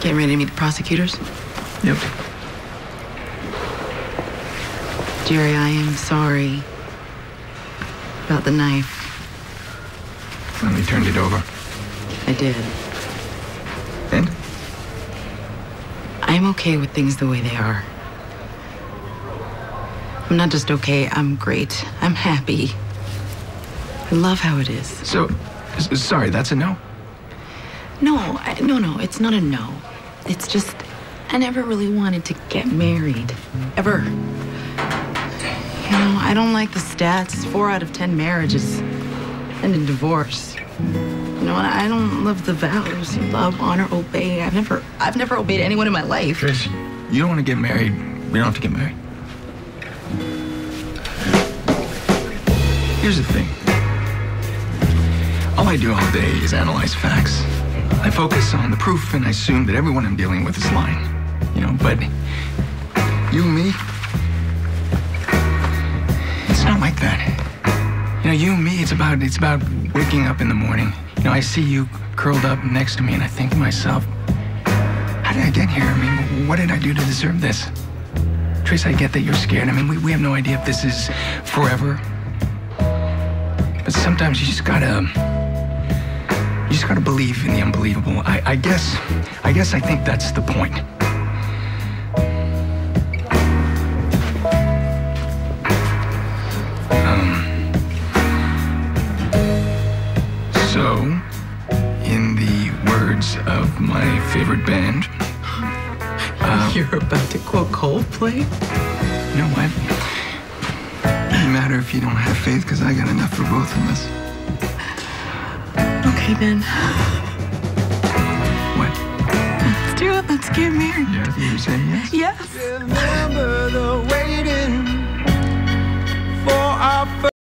Getting ready to meet the prosecutors? Yep. Jerry, I am sorry about the knife. Well, you turned it over. I did. And? I'm okay with things the way they are. I'm not just okay, I'm great. I'm happy. I love how it is. So, sorry, that's a no? No, I, no, no, it's not a no. It's just, I never really wanted to get married. Ever. You know, I don't like the stats. Four out of ten marriages end in divorce. You know, I don't love the vows. Love, honor, obey. I've never, I've never obeyed anyone in my life. Trish, you don't want to get married. We don't have to get married. Here's the thing. I do all day is analyze facts. I focus on the proof and I assume that everyone I'm dealing with is lying. You know, but you and me, it's not like that. You know, you and me, it's about it's about waking up in the morning. You know, I see you curled up next to me and I think to myself, how did I get here? I mean, what did I do to deserve this? Trace, I get that you're scared. I mean, we, we have no idea if this is forever. But sometimes you just gotta just gotta believe in the unbelievable. I, I guess I guess I think that's the point. Um So in the words of my favorite band, You're about to quote Coldplay? you know what? It Doesn't matter if you don't have faith, because I got enough for both of us. Okay then, What? let's do it. Let's get married. Yeah, you saying yes? Yes.